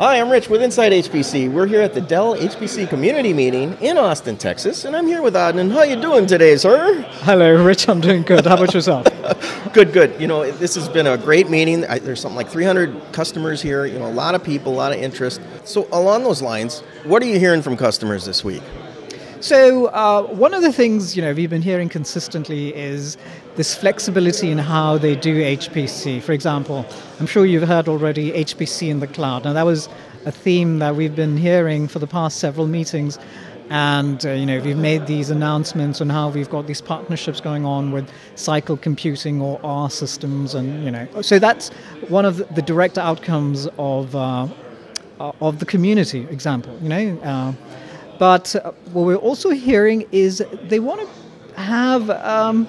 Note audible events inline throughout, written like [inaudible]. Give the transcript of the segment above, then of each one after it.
Hi, I'm Rich with Inside HPC. We're here at the Dell HPC Community Meeting in Austin, Texas, and I'm here with Adnan. How you doing today, sir? Hello, Rich. I'm doing good. How about yourself? [laughs] good, good. You know, this has been a great meeting. I, there's something like 300 customers here. You know, a lot of people, a lot of interest. So, along those lines, what are you hearing from customers this week? So uh, one of the things you know we've been hearing consistently is this flexibility in how they do HPC. For example, I'm sure you've heard already HPC in the cloud. Now that was a theme that we've been hearing for the past several meetings, and uh, you know we've made these announcements on how we've got these partnerships going on with Cycle Computing or R Systems, and you know so that's one of the direct outcomes of uh, of the community example. You know. But uh, what we're also hearing is they want to have um,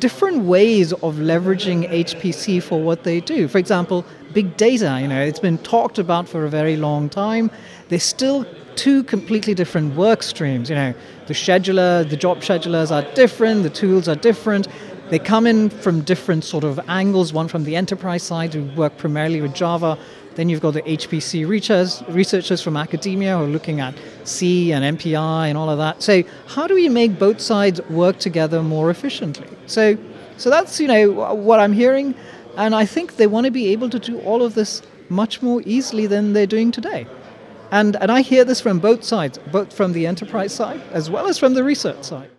different ways of leveraging HPC for what they do. For example, big data, you know, it's been talked about for a very long time. There's still two completely different work streams. You know, the scheduler, the job schedulers are different, the tools are different. They come in from different sort of angles, one from the enterprise side who work primarily with Java, then you've got the HPC researchers, researchers from academia who are looking at C and MPI and all of that. So how do we make both sides work together more efficiently? So, so that's you know what I'm hearing, and I think they want to be able to do all of this much more easily than they're doing today. And, and I hear this from both sides, both from the enterprise side as well as from the research side.